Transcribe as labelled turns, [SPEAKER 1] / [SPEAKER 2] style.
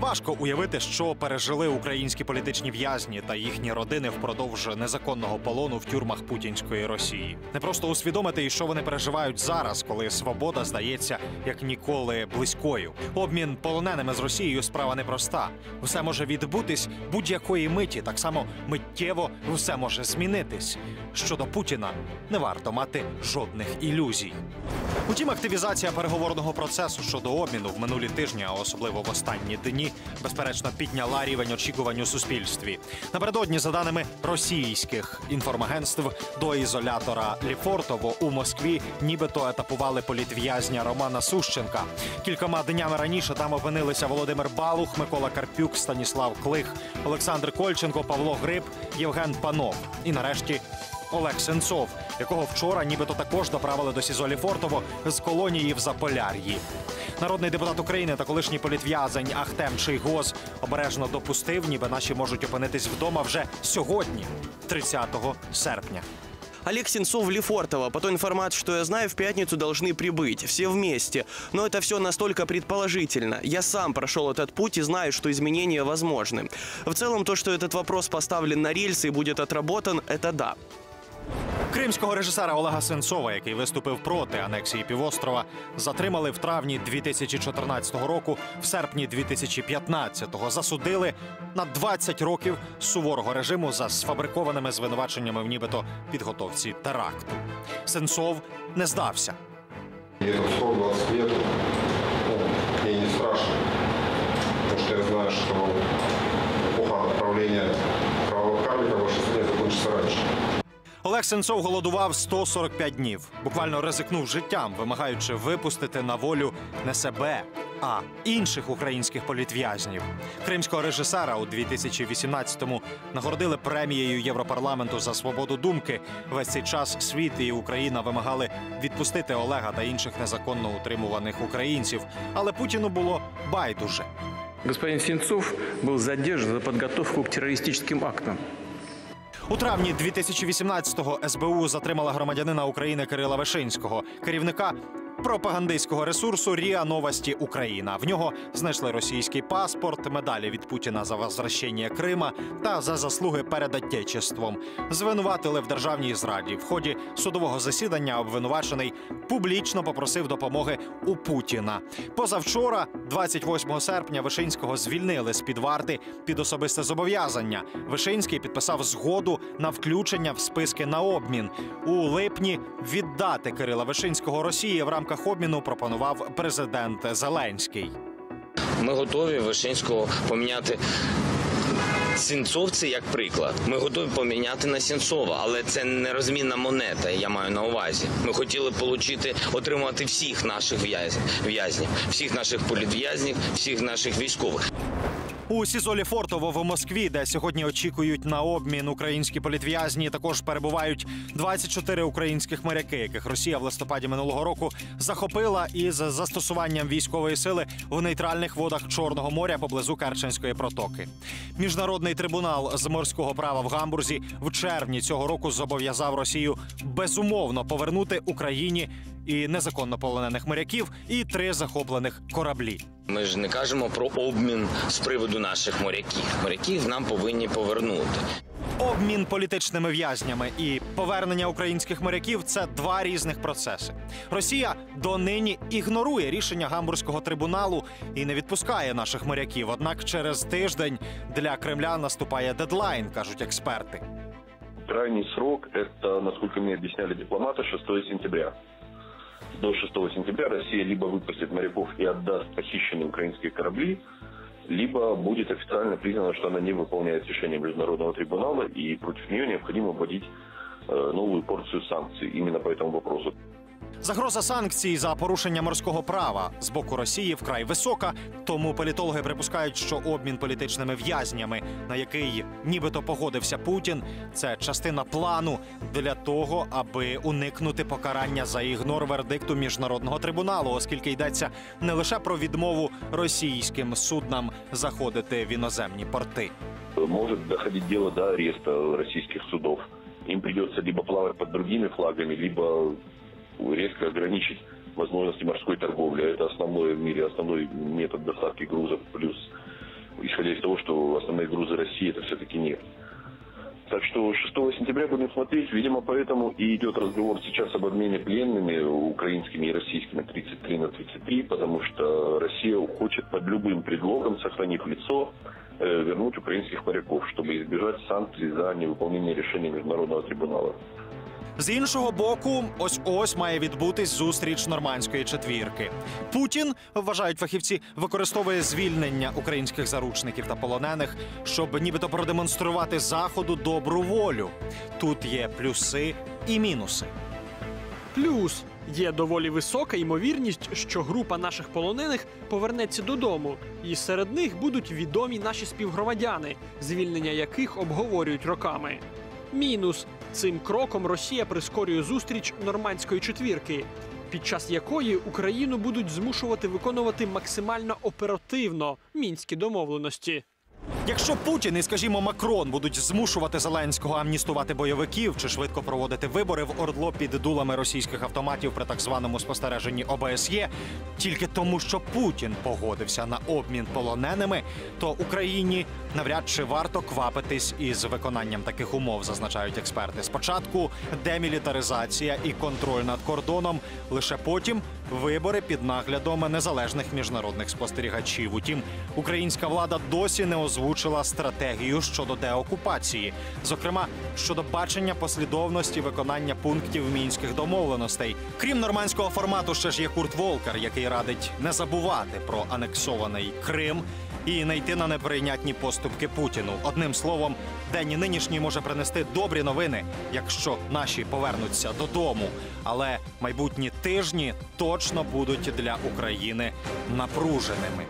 [SPEAKER 1] Важко уявити, що пережили українські політичні в'язні та їхні родини впродовж незаконного полону в тюрмах путінської Росії. Не просто усвідомити, і що вони переживають зараз, коли свобода здається як ніколи близькою. Обмін полоненими з Росією справа непроста. Все може відбутись будь-якої миті. Так само миттєво все може змінитись. Щодо Путіна не варто мати жодних ілюзій. Утім, активізація переговорного процесу щодо обміну в минулі тижні, а особливо в останні дні, безперечно підняла рівень очікувань у суспільстві. Напередодні, за даними російських інформагентств, до ізолятора Ліфортово у Москві нібито етапували політв'язня Романа Сущенка. Кількома днями раніше там опинилися Володимир Балух, Микола Карпюк, Станіслав Клих, Олександр Кольченко, Павло Гриб, Євген Панов і нарешті. Олег Сенцов, якого вчора нібито також доправили до СІЗО Ліфортово з колонії в Заполяр'ї. Народний депутат України та колишній політв'язень Ахтем Шийгоз обережно допустив, ніби наші можуть опинитись вдома вже сьогодні, 30 серпня.
[SPEAKER 2] Олег Сенцов Лефортово. По той информации, что я знаю, в пятницу должны прибыть. Все вместе. Но это все настолько предположительно. Я сам прошел этот путь и знаю, что изменения возможны. В целом, то, что этот вопрос поставлен на рельсы и будет отработан, это да.
[SPEAKER 1] Кримського режисера Олега Сенцова, який виступив проти анексії півострова, затримали в травні 2014 року, в серпні 2015-го засудили на 20 років суворого режиму за сфабрикованими звинуваченнями в нібито підготовці теракту. Сенцов не здався.
[SPEAKER 3] Где-то в срок 20 лет ну, мне не страшно, потому что я знаю, что эпоха
[SPEAKER 1] Олег Сенцов голодував 145 днів, буквально ризикнув життям, вимагаючи випустити на волю не себе, а інших українських політв'язнів. Кримського режисера у 2018-му нагородили премією Європарламенту за свободу думки. Весь цей час світ і Україна вимагали відпустити Олега та інших незаконно утримуваних українців. Але Путіну було байдуже.
[SPEAKER 4] Господин Сенцов был задержан за подготовку к террористическим актам.
[SPEAKER 1] У травні 2018-го СБУ затримала громадянина України Кирила Вишинського, керівника пропагандистського ресурсу Ріа Новості Україна. В нього знайшли російський паспорт, медалі від Путіна за возвращення Крима та за заслуги перед Отечеством. Звинуватили в державній зраді. В ході судового засідання обвинувачений публічно попросив допомоги у Путіна. Позавчора, 28 серпня, Вишинського звільнили з під варти під особисте зобов'язання. Вишинський підписав згоду на включення в списки на обмін. У липні віддати Кирила Вишинського Росії в рамках обміну пропонував президент Зеленський.
[SPEAKER 5] Ми готові Вишинського поміняти. Сінцов це як приклад. Ми готові поміняти на Сінцова, але це не розмінна монета. Я маю на увазі. Ми хотіли отримати, отримати всіх наших в'язнів, всіх наших політв'язнів, всіх наших військових.
[SPEAKER 1] У СІЗО Лефортово в Москві, де сьогодні очікують на обмін українські політв'язні, також перебувають 24 українських моряки, яких Росія в листопаді минулого року захопила із застосуванням військової сили в нейтральних водах Чорного моря поблизу Керченської протоки. Міжнародний трибунал з морського права в Гамбурзі в червні цього року зобов'язав Росію безумовно повернути Україні і незаконно полонених моряків, і три захоплених кораблі.
[SPEAKER 5] Ми ж не кажемо про обмін з приводу наших моряків. Моряків нам повинні повернути.
[SPEAKER 1] Обмін політичними в'язнями і повернення українських моряків це два різних процеси. Росія донині ігнорує рішення гамбурзького трибуналу і не відпускає наших моряків. Однак через тиждень для Кремля наступає дедлайн, кажуть експерти.
[SPEAKER 3] Крайний срок – это, насколько мне объясняли дипломаты, 6 сентября. До 6 сентября Россия либо выпустит моряков и отдаст похищенные украинские корабли, либо будет официально признано, что она не выполняет решение Международного трибунала, и против нее необходимо вводить э, новую порцию санкций именно по этому вопросу.
[SPEAKER 1] Загроза санкцій за порушення морського права з боку Росії вкрай висока. Тому політологи припускають, що обмін політичними в'язнями, на який нібито погодився Путін, це частина плану для того, аби уникнути покарання за ігнор вердикту міжнародного трибуналу, оскільки йдеться не лише про відмову російським суднам заходити в іноземні порти.
[SPEAKER 3] Может доходить дело до ареста российских судов. Им придется либо плавать под другими флагами, либо резко ограничить возможности морской торговли. Это основной в мире, основной метод доставки грузов, плюс исходя из того, что основные грузы России это все-таки нефть. Так что 6 сентября будем смотреть. Видимо, поэтому и идет разговор сейчас об обмене пленными украинскими и российскими 33 на 33, потому что Россия хочет под любым предлогом, сохранив лицо, э, вернуть украинских моряков, чтобы избежать санкций за невыполнение решения Международного трибунала.
[SPEAKER 1] З іншого боку, ось ось має відбутись зустріч нормандської четвірки. Путін вважають фахівці, використовує звільнення українських заручників та полонених, щоб нібито продемонструвати заходу добру волю. Тут є плюси і мінуси.
[SPEAKER 6] Плюс є доволі висока ймовірність, що група наших полонених повернеться додому, і серед них будуть відомі наші співгромадяни, звільнення яких обговорюють роками. Мінус цим кроком Росія прискорює зустріч нормандської четвірки, під час якої Україну будуть змушувати виконувати максимально оперативно мінські домовленості.
[SPEAKER 1] Якщо Путін і, скажімо, Макрон будуть змушувати Зеленського амністувати бойовиків чи швидко проводити вибори в Ордло під дулами російських автоматів при так званому спостереженні ОБСЄ, тільки тому, що Путін погодився на обмін полоненими, то Україні навряд чи варто квапитись із виконанням таких умов, зазначають експерти. Спочатку демілітаризація і контроль над кордоном, лише потім вибори під наглядом незалежних міжнародних спостерігачів. Утім, українська влада досі не озвучила стратегію щодо деокупації, зокрема щодо бачення послідовності виконання пунктів мінських домовленостей. Крім нормандського формату, ще ж є Курт Волкер, який радить не забувати про анексований Крим. І не на неприйнятні поступки Путіну. Одним словом, день нинішній може принести добрі новини, якщо наші повернуться додому. Але майбутні тижні точно будуть для України напруженими.